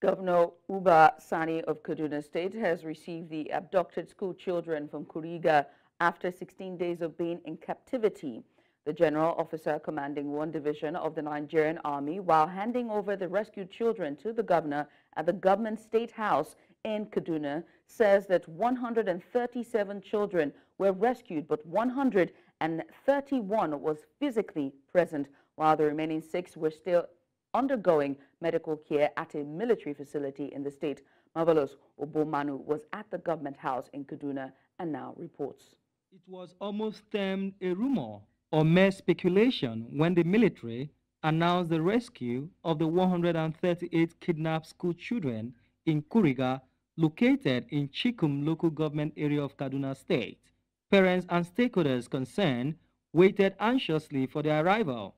Governor Uba Sani of Kaduna State has received the abducted school children from Kuriga after 16 days of being in captivity. The general officer commanding one division of the Nigerian army while handing over the rescued children to the governor at the government state house in Kaduna says that 137 children were rescued but 131 was physically present while the remaining six were still undergoing medical care at a military facility in the state. Marvelous Obomanu was at the government house in Kaduna and now reports. It was almost termed a rumor or mere speculation when the military announced the rescue of the 138 kidnapped school children in Kuriga, located in Chikun local government area of Kaduna State. Parents and stakeholders concerned waited anxiously for their arrival.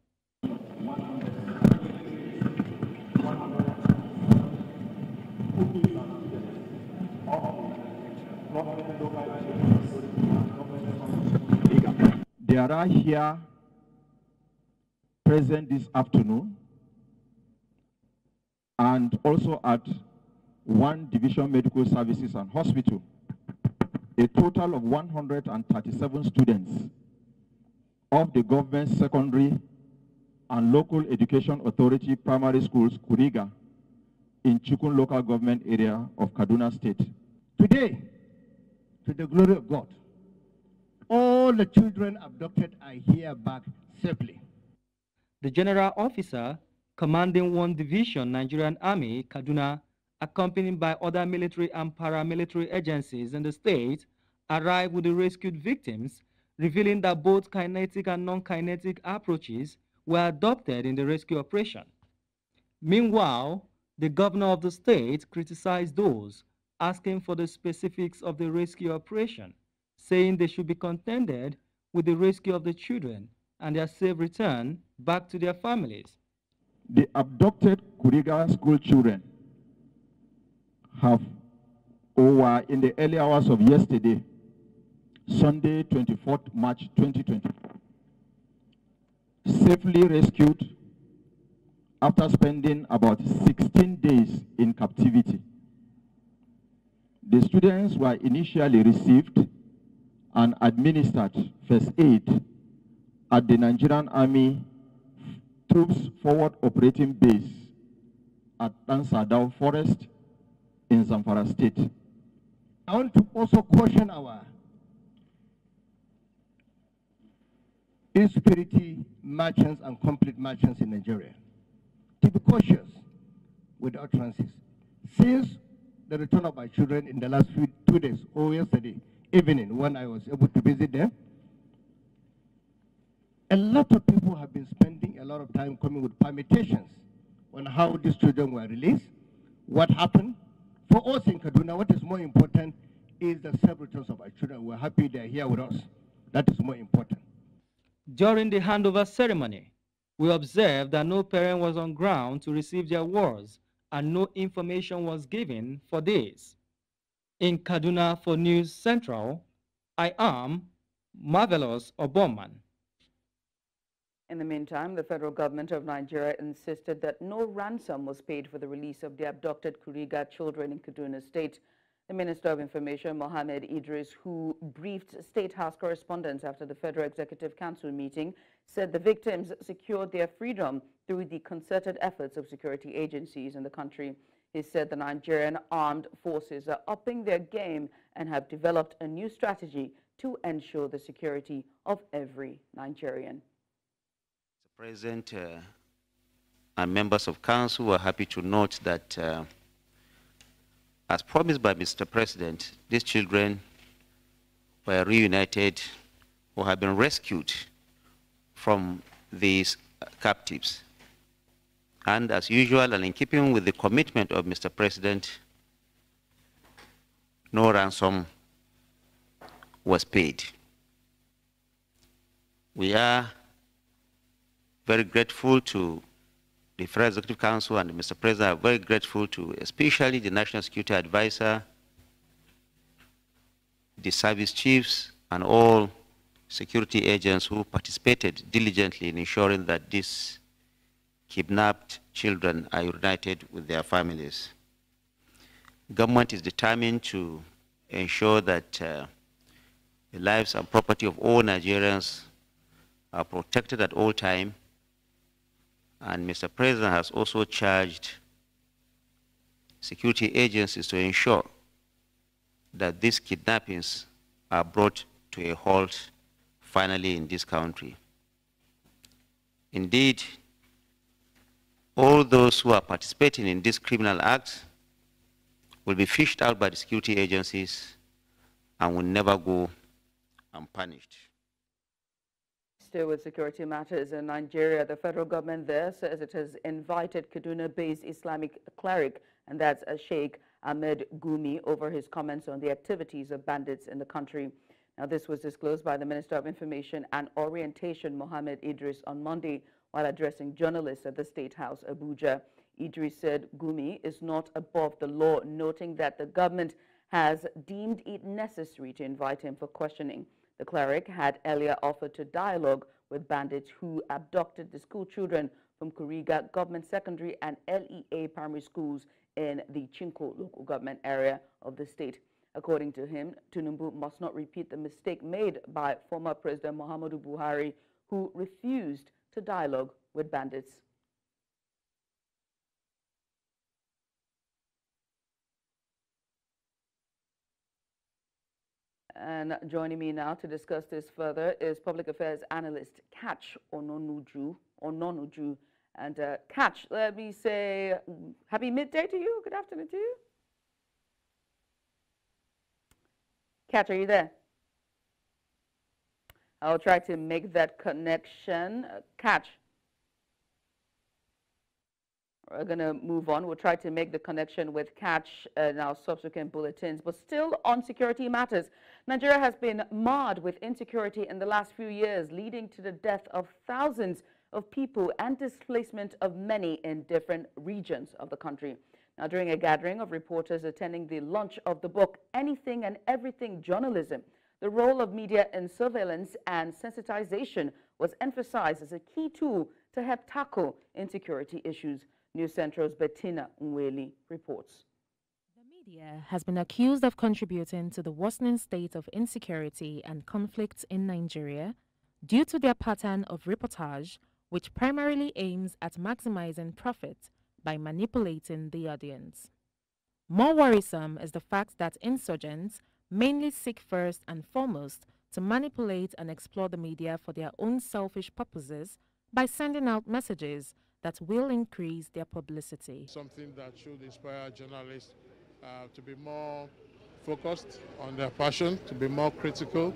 They are here present this afternoon and also at one division medical services and hospital. A total of 137 students of the government secondary and local education authority primary schools, Kuriga, in Chikun local government area of Kaduna State. Today, to the glory of God, all the children abducted are here back safely. The general officer commanding one division Nigerian Army, Kaduna, accompanied by other military and paramilitary agencies in the state, arrived with the rescued victims, revealing that both kinetic and non-kinetic approaches were adopted in the rescue operation. Meanwhile, the governor of the state criticized those asking for the specifics of the rescue operation, saying they should be contented with the rescue of the children and their safe return back to their families. The abducted Kuriga school children have, or were in the early hours of yesterday, Sunday, 24th March 2020, safely rescued after spending about 16 days in captivity. The students were initially received and administered first aid at the Nigerian Army Troops Forward Operating Base at Tansadao Forest in Zamfara State. I want to also caution our insecurity merchants and complete merchants in Nigeria to be cautious with utterances. Since the return of my children in the last few, two days or yesterday evening when I was able to visit them, a lot of people have been spending a lot of time coming with permutations on how these children were released, what happened. For us in Kaduna, what is more important is the safe returns of our children. We're happy they're here with us. That is more important. During the handover ceremony, we observed that no parent was on ground to receive their awards and no information was given for this. In Kaduna for News Central, I am Marvelous Oboman. In the meantime, the federal government of Nigeria insisted that no ransom was paid for the release of the abducted Kuriga children in Kaduna State. The Minister of Information, Mohammed Idris, who briefed State House correspondents after the Federal Executive Council meeting, said the victims secured their freedom through the concerted efforts of security agencies in the country. He said the Nigerian armed forces are upping their game and have developed a new strategy to ensure the security of every Nigerian. The President uh, and members of council were happy to note that, uh, as promised by Mr. President, these children were reunited or have been rescued from these captives. And as usual, and in keeping with the commitment of Mr. President, no ransom was paid. We are very grateful to the Federal Executive Council and Mr. President are very grateful to especially the National Security Advisor, the service chiefs, and all security agents who participated diligently in ensuring that these kidnapped children are united with their families. government is determined to ensure that uh, the lives and property of all Nigerians are protected at all time. And Mr. President has also charged security agencies to ensure that these kidnappings are brought to a halt finally in this country. Indeed, all those who are participating in these criminal acts will be fished out by the security agencies and will never go unpunished. Still with security matters in Nigeria, the federal government there says it has invited Kaduna-based Islamic cleric, and that's a Sheikh Ahmed Gumi, over his comments on the activities of bandits in the country. Now, this was disclosed by the Minister of Information and Orientation, Mohammed Idris, on Monday while addressing journalists at the State House, Abuja. Idris said Gumi is not above the law, noting that the government has deemed it necessary to invite him for questioning. The cleric had earlier offered to dialogue with bandits who abducted the school children from Kuriga Government Secondary and LEA primary schools in the Chikun local government area of the state. According to him, Tinubu must not repeat the mistake made by former President Muhammadu Buhari, who refused to dialogue with bandits. And joining me now to discuss this further is public affairs analyst Katch Ononuju, Ononuju. And uh, Katch, let me say happy midday to you. Good afternoon to you. Katch, are you there? I'll try to make that connection. Uh, Katch. We're going to move on. We'll try to make the connection with Katch in our subsequent bulletins. But still on security matters, Nigeria has been marred with insecurity in the last few years, leading to the death of thousands of people and displacement of many in different regions of the country. Now, during a gathering of reporters attending the launch of the book, Anything and Everything Journalism, the role of media in surveillance and sensitization was emphasized as a key tool to help tackle insecurity issues. News Central's Bettina Nwelih reports. The media has been accused of contributing to the worsening state of insecurity and conflict in Nigeria due to their pattern of reportage, which primarily aims at maximizing profit by manipulating the audience. More worrisome is the fact that insurgents mainly seek first and foremost to manipulate and explore the media for their own selfish purposes by sending out messages that will increase their publicity. Something that should inspire journalists uh, to be more focused on their passion, to be more critical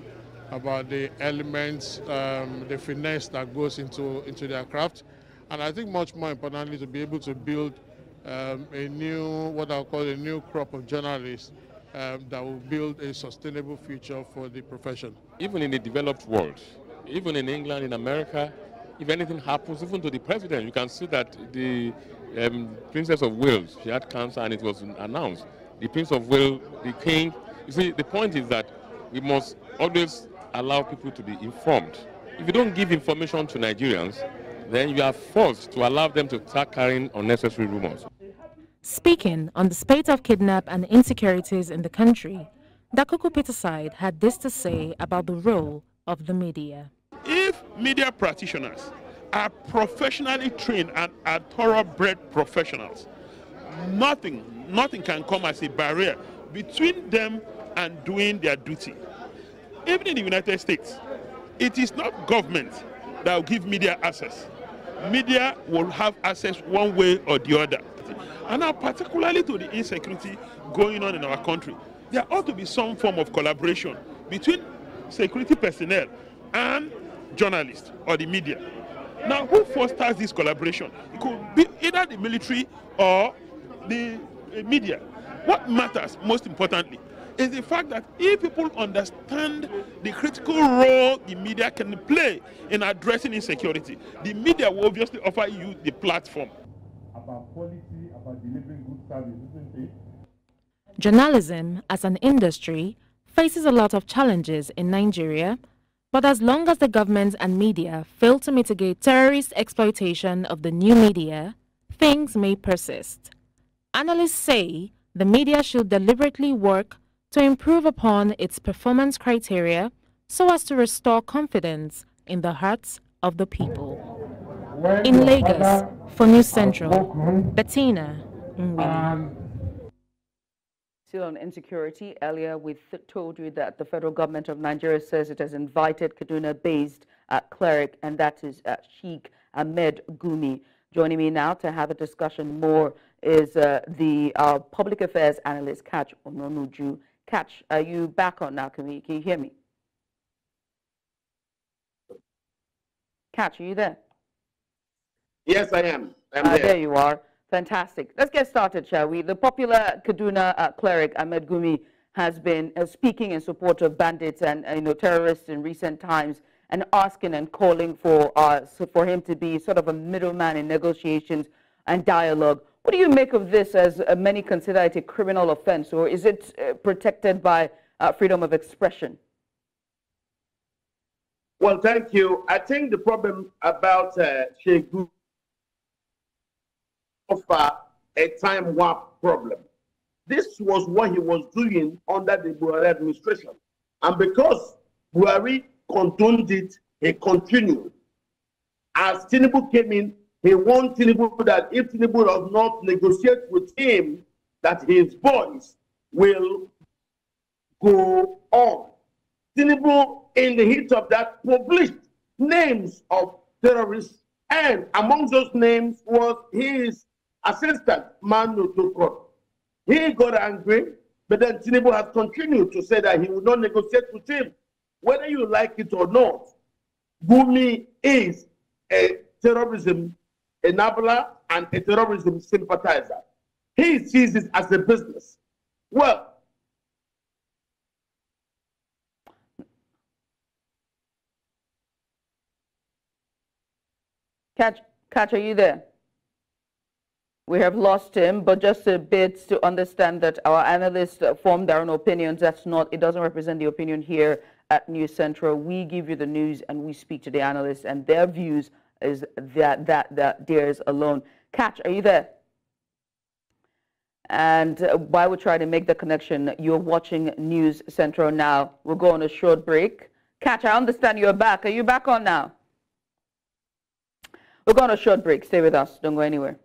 about the elements, um, the finesse that goes into, into their craft. And I think much more importantly, to be able to build um, a new, what I'll call a new crop of journalists um, that will build a sustainable future for the profession. Even in the developed world, even in England, in America, if anything happens, even to the president, you can see that the um, Princess of Wales, she had cancer and it was announced. The Prince of Wales, the King, you see, the point is that we must always allow people to be informed. If you don't give information to Nigerians, then you are forced to allow them to start carrying unnecessary rumors. Speaking on the spate of kidnap and insecurities in the country, Dakuku Peterside had this to say about the role of the media. If media practitioners are professionally trained and are thoroughbred professionals, nothing, nothing can come as a barrier between them and doing their duty. Even in the United States, it is not government that will give media access. Media will have access one way or the other. And now, particularly to the insecurity going on in our country, there ought to be some form of collaboration between security personnel and journalists or the media. Now, who fosters this collaboration? It could be either the military or the media. What matters most importantly is the fact that if people understand the critical role the media can play in addressing insecurity, the media will obviously offer you the platform. About quality about delivering good service, isn't it? Journalism as an industry faces a lot of challenges in Nigeria, but as long as the government and media fail to mitigate terrorist exploitation of the new media, things may persist. Analysts say the media should deliberately work to improve upon its performance criteria so as to restore confidence in the hearts of the people. In Lagos, for News Central, Bettina. Still on insecurity, earlier we told you that the federal government of Nigeria says it has invited Kaduna-based uh, cleric, and that is uh, Sheikh Ahmed Gumi. Joining me now to have a discussion more is uh, the uh, public affairs analyst, Katch Ononuju. Katch, are you back on now? Can, we, can you hear me? Katch, are you there? Yes, I am. I'm uh, there. there you are. Fantastic. Let's get started, shall we? The popular Kaduna uh, cleric Ahmed Gumi has been uh, speaking in support of bandits and uh, you know terrorists in recent times, and asking and calling for uh, for him to be sort of a middleman in negotiations and dialogue. What do you make of this? As uh, many consider it a criminal offense, or is it uh, protected by freedom of expression? Well, thank you. I think the problem about uh, Sheikh offer a time warp problem. This was what he was doing under the Buhari administration. And because Buhari condoned it, he continued. As Tinubu came in, he warned Tinubu that if Tinubu does not negotiate with him, that his voice will go on. Tinubu, in the heat of that, published names of terrorists, and among those names was his assistant, Mamu Tukur. He got angry, but then Tinubu has continued to say that he will not negotiate with him. Whether you like it or not, Gumi is a terrorism enabler and a terrorism sympathizer. He sees it as a business. Well, Katch, Katch, are you there? We have lost him, but just a bit to understand that our analysts form their own opinions. That's not, it doesn't represent the opinion here at News Central. We give you the news and we speak to the analysts, and their views is that, that, that theirs alone. Katch, are you there? And while we try to make the connection, you're watching News Central now. We'll go on a short break. Katch, I understand you're back. Are you back on now? We're going on a short break. Stay with us. Don't go anywhere.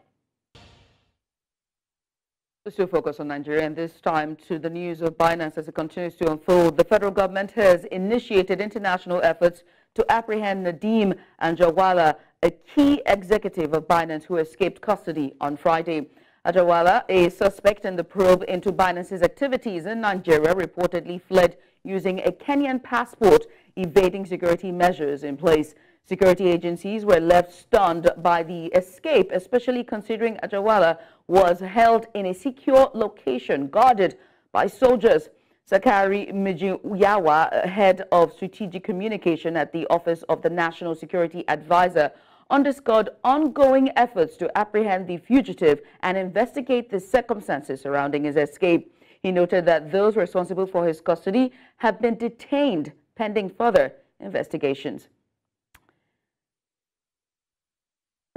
Still focus on Nigeria and this time to the news of Binance as it continues to unfold. The federal government has initiated international efforts to apprehend Nadeem Anjarwalla, a key executive of Binance who escaped custody on Friday. Anjarwalla, a suspect in the probe into Binance's activities in Nigeria, reportedly fled using a Kenyan passport, evading security measures in place. Security agencies were left stunned by the escape, especially considering Anjarwalla was held in a secure location guarded by soldiers. Zakari Mijinyawa, head of strategic communication at the Office of the National Security Advisor, underscored ongoing efforts to apprehend the fugitive and investigate the circumstances surrounding his escape. He noted that those responsible for his custody have been detained pending further investigations.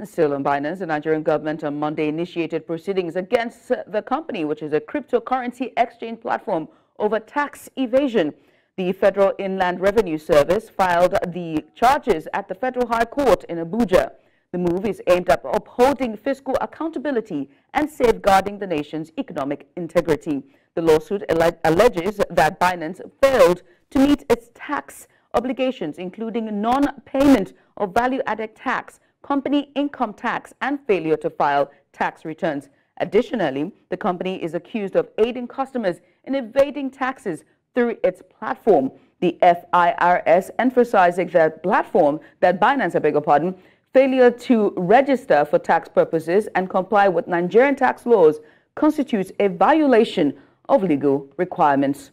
Still Binance, the Nigerian government on Monday initiated proceedings against the company, which is a cryptocurrency exchange platform, over tax evasion. The Federal Inland Revenue Service filed the charges at the Federal High Court in Abuja. The move is aimed at upholding fiscal accountability and safeguarding the nation's economic integrity. The lawsuit alleges that Binance failed to meet its tax obligations, including non-payment of value-added tax company income tax and failure to file tax returns. Additionally, the company is accused of aiding customers in evading taxes through its platform. The FIRS emphasizing that platform, that Binance, I beg your pardon, failure to register for tax purposes and comply with Nigerian tax laws constitutes a violation of legal requirements.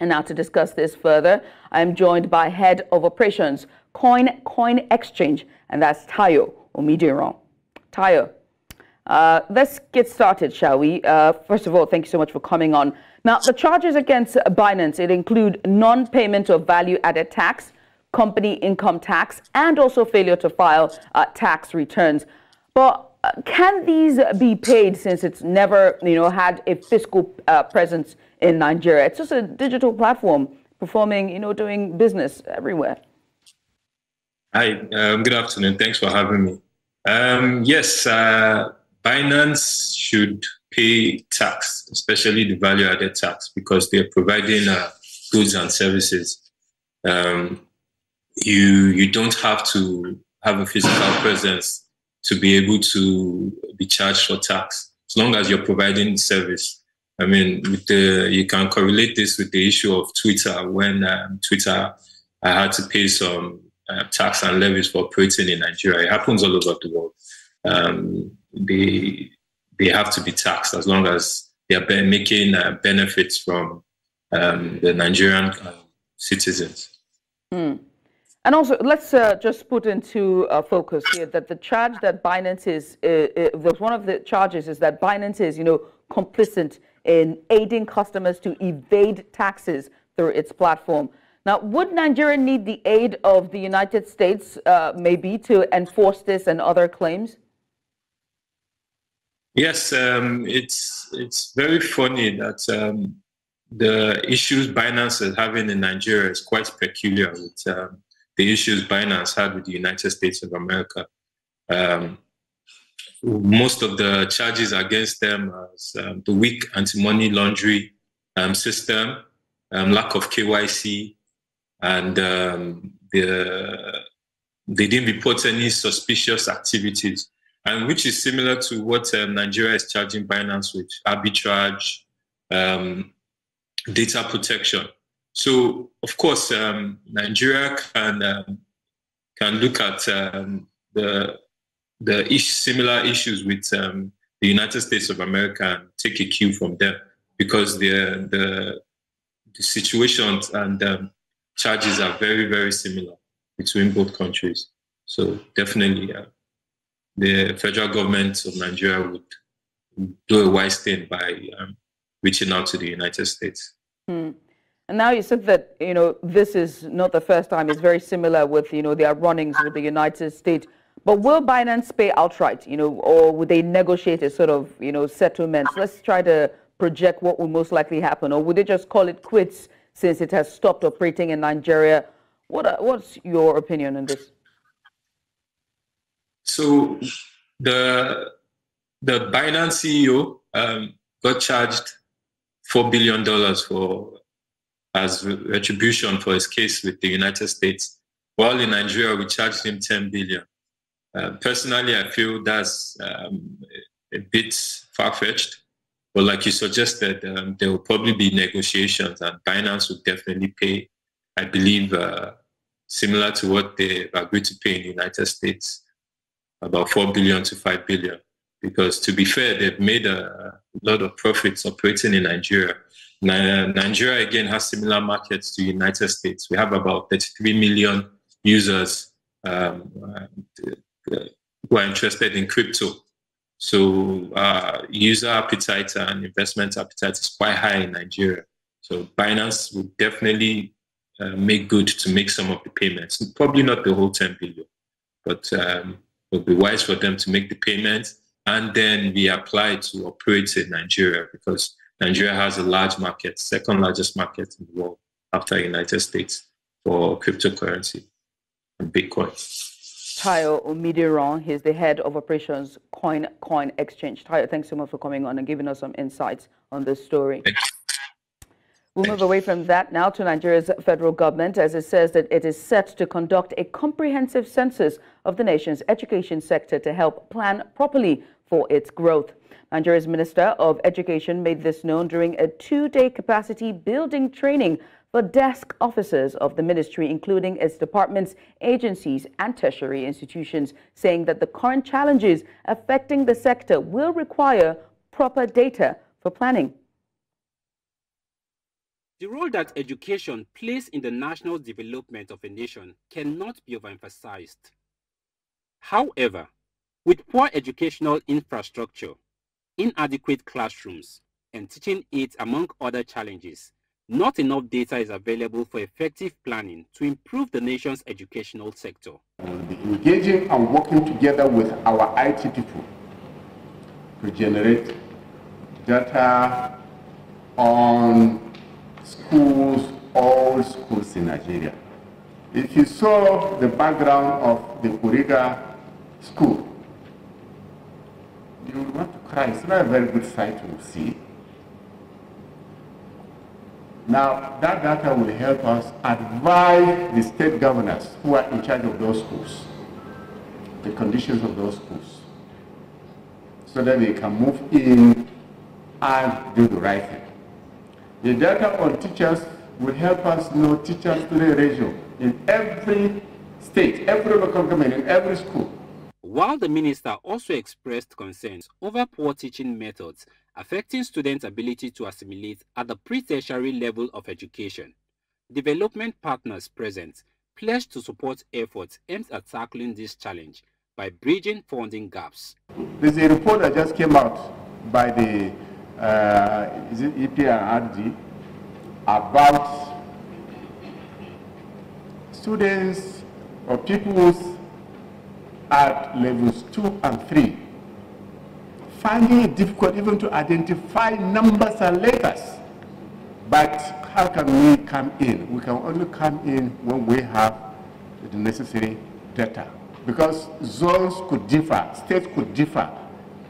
And now to discuss this further, I am joined by Head of Operations Coin Coin Exchange, and that's Tayo Omidiran. Tayo, uh, let's get started, shall we? Uh, first of all, thank you so much for coming on. Now, the charges against Binance, it include non-payment of value-added tax, company income tax, and also failure to file uh, tax returns. But uh, can these be paid since it's never, you know, had a fiscal uh, presence in Nigeria? It's just a digital platform performing, you know, doing business everywhere. Hi, um, good afternoon. Thanks for having me. Um, yes, uh, Binance should pay tax, especially the value added tax, because they're providing uh, goods and services. Um, you you don't have to have a physical presence to be able to be charged for tax, as long as you're providing service. I mean, with the, you can correlate this with the issue of Twitter when um, Twitter I had to pay some uh, tax and levies for operating in Nigeria. It happens all over the world. Um, they they have to be taxed as long as they are making uh, benefits from um, the Nigerian uh, citizens. Mm. And also, let's uh, just put into uh, focus here that the charge that Binance is, uh, uh one of the charges is that Binance is, you know, complicit in aiding customers to evade taxes through its platform. Now, would Nigeria need the aid of the United States, uh, maybe, to enforce this and other claims? Yes, um, it's it's very funny that um, the issues Binance is having in Nigeria is quite peculiar with um, the issues Binance had with the United States of America. Um, most of the charges against them as um, the weak anti-money laundering um, system, um, lack of KYC, and um, the, they didn't report any suspicious activities, and which is similar to what um, Nigeria is charging Binance with arbitrage, um, data protection. So, of course, Nigeria can can look at the the ish, similar issues with um, the United States of America and take a cue from them because the the, the situations and um, charges are very very similar between both countries. So definitely, uh, the federal government of Nigeria would do a wise thing by um, reaching out to the United States. Hmm. And now you said that you know this is not the first time. It's very similar with you know their runnings with the United States. But will Binance pay outright, you know, or would they negotiate a sort of, you know, settlement? Let's try to project what will most likely happen. Or would they just call it quits since it has stopped operating in Nigeria? What are, what's your opinion on this? So the the Binance CEO um, got charged four billion dollars for as retribution for his case with the United States. While in Nigeria, we charged him ten billion. Uh, personally, I feel that's um, a bit far fetched. But like you suggested, um, there will probably be negotiations, and Binance will definitely pay, I believe, uh, similar to what they agreed to pay in the United States, about 4 billion to 5 billion. Because to be fair, they've made a lot of profits operating in Nigeria. Nigeria, again, has similar markets to the United States. We have about 33 million users um, who are interested in crypto. So uh, user appetite and investment appetite is quite high in Nigeria. So Binance would definitely uh, make good to make some of the payments. Probably not the whole 10 billion, but um, it would be wise for them to make the payments and then we apply to operate in Nigeria because Nigeria has a large market, second largest market in the world after United States for cryptocurrency and Bitcoin. Tayo Omidiran. He's the head of operations Coin Coin Exchange. Tayo, thanks so much for coming on and giving us some insights on this story. We'll move away from that now to Nigeria's federal government as it says that it is set to conduct a comprehensive census of the nation's education sector to help plan properly for its growth. Nigeria's Minister of Education made this known during a two-day capacity building training for desk officers of the ministry, including its departments, agencies, and tertiary institutions, saying that the current challenges affecting the sector will require proper data for planning. The role that education plays in the national development of a nation cannot be overemphasized. However, with poor educational infrastructure, inadequate classrooms, and teaching aids among other challenges, not enough data is available for effective planning to improve the nation's educational sector. We'll be Engaging and working together with our IT people to generate data on schools, all schools in Nigeria. If you saw the background of the Kuriga school, you would want to cry. It's not a very good sight to see. Now, that data will help us advise the state governors who are in charge of those schools, the conditions of those schools, so that they can move in and do the right thing. The data on teachers will help us know teacher-student ratio in every state, every local government, in every school. While the minister also expressed concerns over poor teaching methods affecting students' ability to assimilate at the pre-tertiary level of education, development partners present pledged to support efforts aimed at tackling this challenge by bridging funding gaps. There's a report that just came out by the uh, is it EPRD about students or pupils at levels two and three, finding it difficult even to identify numbers and letters. But how can we come in? We can only come in when we have the necessary data. Because zones could differ, states could differ,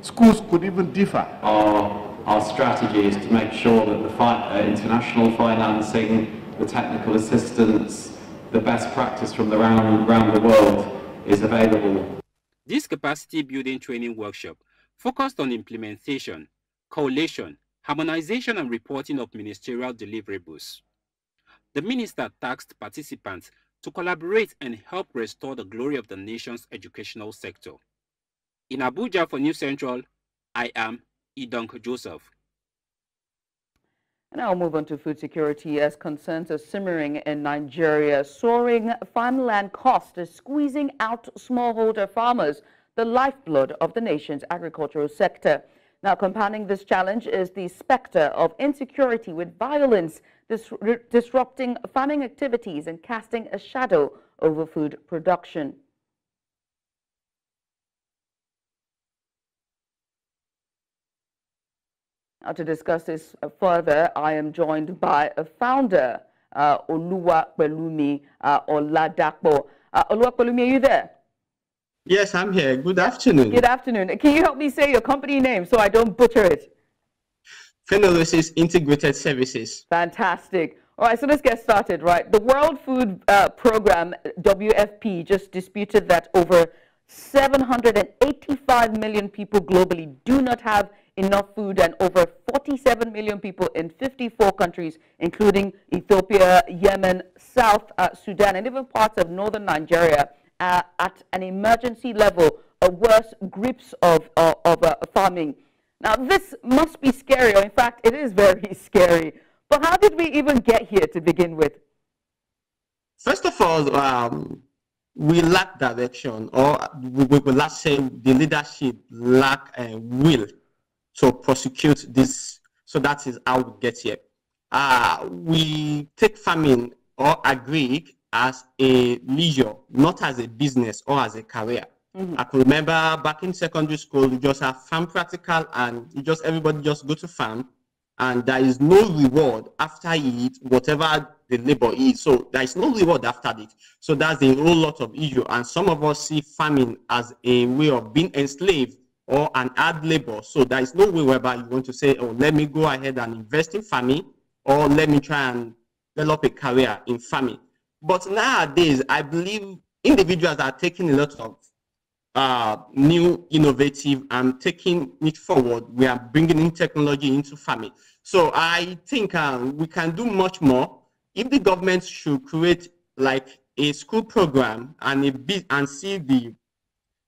schools could even differ. Our, our strategy is to make sure that the fi uh, international financing, the technical assistance, the best practice from around, around the world is available. This capacity building training workshop focused on implementation, collation, harmonization and reporting of ministerial deliverables. The minister tasked participants to collaborate and help restore the glory of the nation's educational sector. In Abuja for New Central, I am Idonk Joseph. Now move on to food security as concerns are simmering in Nigeria. Soaring farmland costs are squeezing out smallholder farmers, the lifeblood of the nation's agricultural sector. Now compounding this challenge is the specter of insecurity with violence dis disrupting farming activities and casting a shadow over food production. Now, to discuss this further, I am joined by a founder, uh, Oluwa Pelumi uh, Oladapo. Uh, Oluwa Pelumi, are you there? Yes, I'm here. Good afternoon. Good afternoon. Can you help me say your company name so I don't butcher it? Phenolysis Integrated Services. Fantastic. All right, so let's get started, right? The World Food uh, Program, WFP, just disputed that over 785 million people globally do not have enough food and over 47 million people in 54 countries, including Ethiopia, Yemen, South uh, Sudan, and even parts of northern Nigeria uh, at an emergency level, a worse grips of, uh, of uh, farming. Now, this must be scary, or in fact, it is very scary. But how did we even get here to begin with? First of all, um, we lack direction, or we, we will not say the leadership lack uh, will to prosecute this. So that is how we get here. Uh, we take farming or agri as a leisure, not as a business or as a career. Mm-hmm. I can remember back in secondary school, you just have farm practical and you just everybody just go to farm and there is no reward after it, whatever the labor is. So there is no reward after it. So that's a whole lot of issue. And some of us see farming as a way of being enslaved or an hard labor. So there is no way whereby you want to say, oh, let me go ahead and invest in farming or let me try and develop a career in farming. But nowadays, I believe individuals are taking a lot of uh, new, innovative, and taking it forward. We are bringing in technology into farming. So I think um, we can do much more if the government should create like a school program and a and see the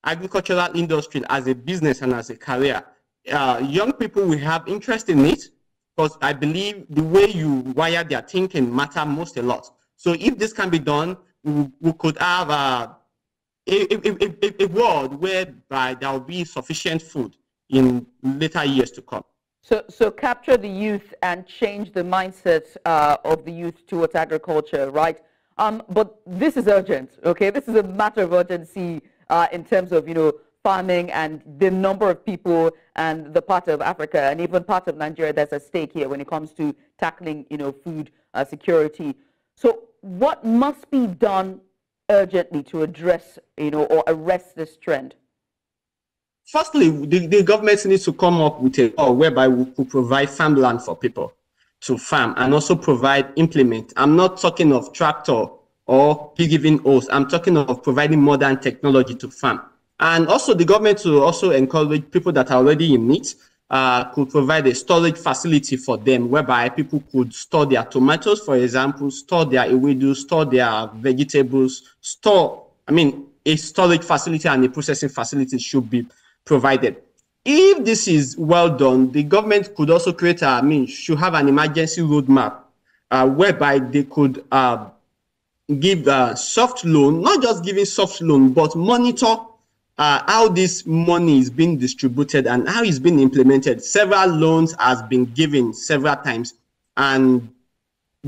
agricultural industry as a business and as a career. Uh, young people will have interest in it because I believe the way you wire their thinking matter most a lot. So if this can be done, we, we could have a, a, a, a, world whereby there will be sufficient food in later years to come. So, so capture the youth and change the mindset uh, of the youth towards agriculture, right? Um, but this is urgent, okay? This is a matter of urgency uh, in terms of, you know, farming and the number of people and the part of Africa and even part of Nigeria that's at stake here when it comes to tackling, you know, food uh, security. So what must be done urgently to address, you know, or arrest this trend? Firstly, the, the government needs to come up with a law whereby we could provide farmland for people to farm and also provide implement. I'm not talking of tractor or giving hose. I'm talking of providing modern technology to farm. And also the government to also encourage people that are already in need uh, could provide a storage facility for them whereby people could store their tomatoes, for example, store their ewedu, store their vegetables, store, I mean, a storage facility and a processing facility should be provided. If this is well done, the government could also create, a, I mean, should have an emergency roadmap uh, whereby they could uh, give a soft loan, not just giving soft loan, but monitor uh, how this money is being distributed and how it's being implemented. Several loans has been given several times and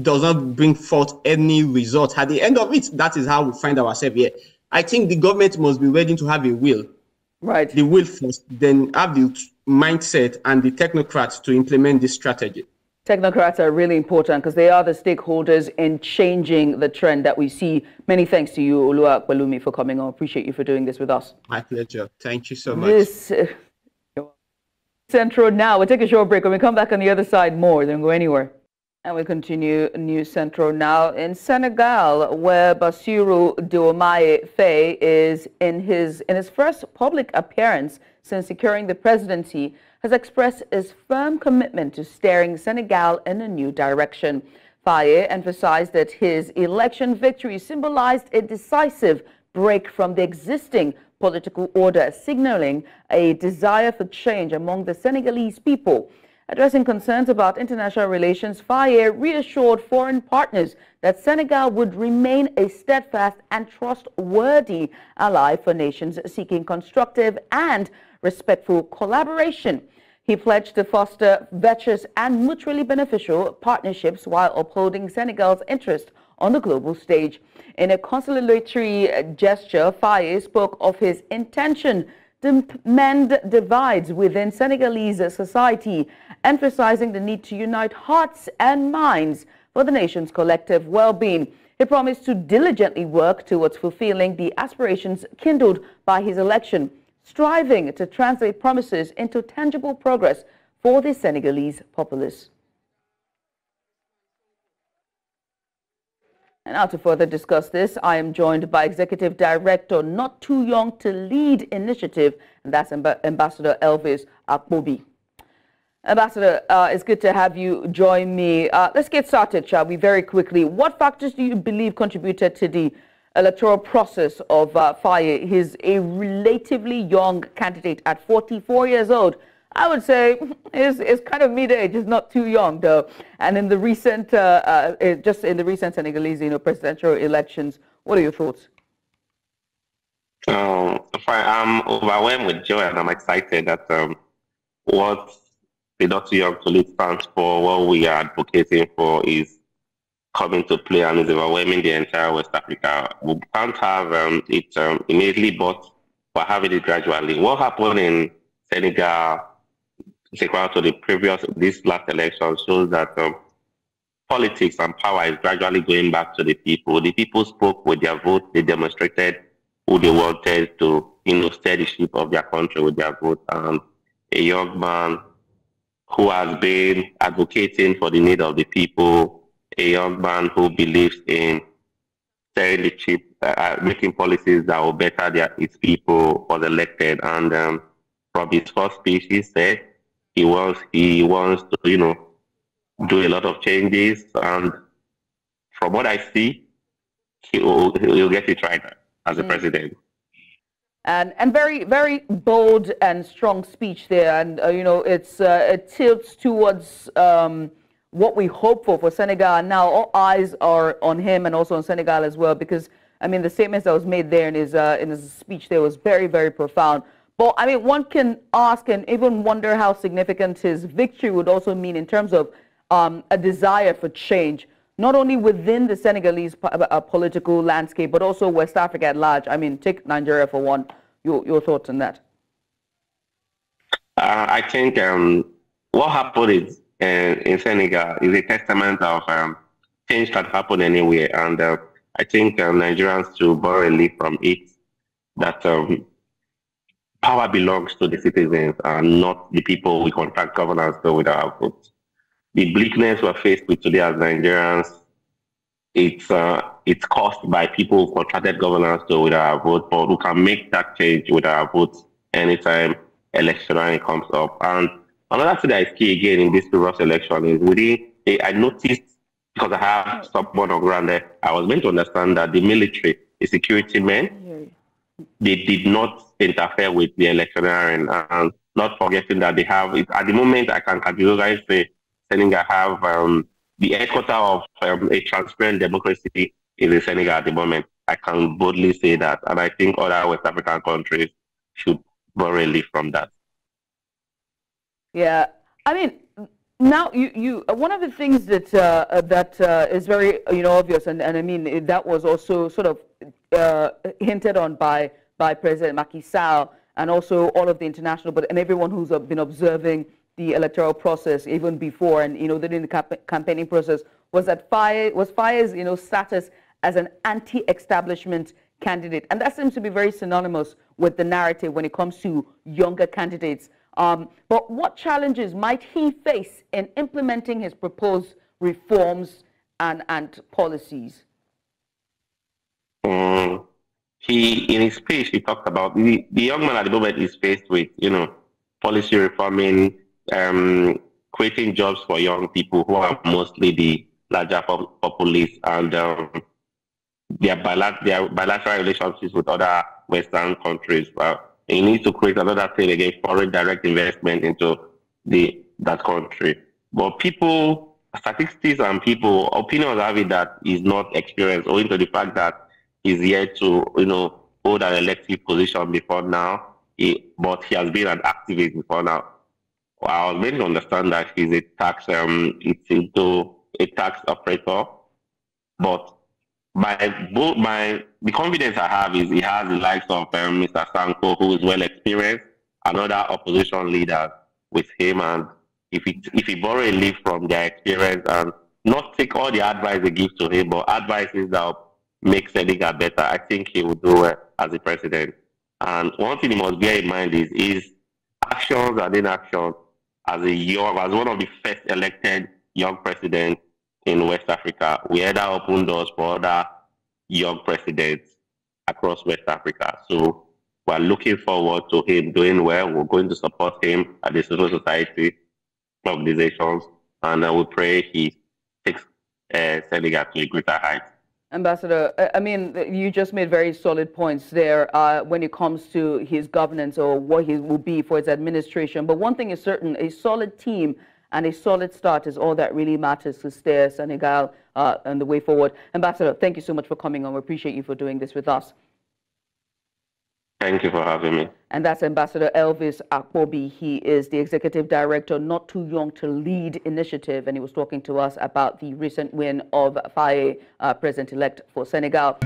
does not bring forth any result. At the end of it, that is how we find ourselves here. I think the government must be ready to have a will Right. The will first, then have the mindset and the technocrats to implement this strategy. Technocrats are really important because they are the stakeholders in changing the trend that we see. Many thanks to you, Oluwa Pelumi, for coming on. Appreciate you for doing this with us. My pleasure. Thank you so much. This uh, Central now. We'll take a short break. When we come back on the other side, more. Don't go anywhere. And we continue News Central now in Senegal, where Bassirou Diomaye Faye is in his in his first public appearance since securing the presidency, has expressed his firm commitment to steering Senegal in a new direction. Faye emphasized that his election victory symbolized a decisive break from the existing political order, signaling a desire for change among the Senegalese people. Addressing concerns about international relations, Faye reassured foreign partners that Senegal would remain a steadfast and trustworthy ally for nations seeking constructive and respectful collaboration. He pledged to foster virtuous and mutually beneficial partnerships while upholding Senegal's interest on the global stage. In a conciliatory gesture, Faye spoke of his intention to mend divides within Senegalese society, emphasizing the need to unite hearts and minds for the nation's collective well-being. He promised to diligently work towards fulfilling the aspirations kindled by his election, striving to translate promises into tangible progress for the Senegalese populace. And now to further discuss this, I am joined by Executive Director Not Too Young to Lead Initiative, and that's Amb Ambassador Elvis Akpobi. Ambassador, uh, it's good to have you join me. Uh, let's get started, shall we, very quickly. What factors do you believe contributed to the electoral process of uh, Faye? He's a relatively young candidate at 44 years old. I would say is is kind of mid-age. It's not too young though. And in the recent, uh, uh, just in the recent Senegalese, you know, presidential elections, what are your thoughts? Um, I'm overwhelmed with joy and I'm excited that um, what the Not Too Young to Lead stands for, what we are advocating for is coming to play and is overwhelming the entire West Africa. We can't have um, it um, immediately, but we're having it gradually. What happened in Senegal sequel to the previous, this last election shows that um, politics and power is gradually going back to the people. The people spoke with their vote. They demonstrated who they wanted to, you know, steer the ship of their country with their vote. And a young man who has been advocating for the need of the people, a young man who believes in the ship, uh, making policies that will better their, its people was elected. And um, from his first speech, he said, he wants he wants to you know do a lot of changes and from what I see he'll he'll get it right as a mm. president. And and very very bold and strong speech there, and uh, you know it's uh, it tilts towards um, what we hope for for Senegal. Now all eyes are on him and also on Senegal as well, because I mean the statements that was made there in his uh, in his speech there was very very profound. But I mean, one can ask and even wonder how significant his victory would also mean in terms of um, a desire for change, not only within the Senegalese po uh, political landscape, but also West Africa at large. I mean, take Nigeria for one. your, your thoughts on that? Uh, I think um, what happened is, in Senegal is a testament of um, change that happened anywhere. And uh, I think um, Nigerians should borrow a leaf from it that um, power belongs to the citizens and not the people we contract governance to with our votes. The bleakness we're faced with today as Nigerians, it's uh, it's caused by people who contracted governance to with our vote, but who can make that change with our votes anytime election comes up. And another thing that is key again in this previous election is within, I noticed because I have someone on ground there, I was meant to understand that the military, the security men, they did not interfere with the electioneering and not forgetting that they have at the moment I can categorize say Senegal have um, the headquarters of um, a transparent democracy is in Senegal at the moment. I can boldly say that, and I think other West African countries should borrow leaf from that. Yeah, I mean, now you, you uh, one of the things that uh, uh, that uh, is very you know obvious, and, and I mean that was also sort of uh, hinted on by by President Macky Sall and also all of the international, but and everyone who's been observing the electoral process even before and you know during the campaigning process was that Faye was Faye's you know status as an anti-establishment candidate, and that seems to be very synonymous with the narrative when it comes to younger candidates. Um, but what challenges might he face in implementing his proposed reforms and, and policies? Um, he, in his speech, he talked about the, the young man at the moment is faced with, you know, policy reforming, um, creating jobs for young people who are mostly the larger populace and um, their, bilateral, their bilateral relationships with other Western countries. Well, he needs to create another thing again, foreign direct investment into the that country. But people, statistics and people, opinions have it that he's not experienced, owing to the fact that he's yet to, you know, hold an elective position before now. He, but he has been an activist before now. Well, I was made to understand that he's a tax, um, it's into a tax operator, but my my the confidence I have is he has the likes of um, Mr. Sonko, who is well experienced, and other opposition leaders with him. And if he if he borrow a leaf from their experience and not take all the advice they give to him, but advices that make Senegal better, I think he will do well as a president. And one thing he must bear in mind is his actions and inaction as a young, as one of the first elected young presidents in West Africa. We either open doors for other young presidents across West Africa. So we're looking forward to him doing well. We're going to support him at the civil society organizations, and I will pray he takes uh, Senegal to a greater height. Ambassador, I mean, you just made very solid points there uh, when it comes to his governance or what he will be for his administration. But one thing is certain, a solid team and a solid start is all that really matters to steer Senegal uh, and the way forward. Ambassador, thank you so much for coming on. We appreciate you for doing this with us. Thank you for having me. And that's Ambassador Elvis Akpobi. He is the executive director, Not Too Young to Lead initiative, and he was talking to us about the recent win of Faye, uh, president-elect for Senegal.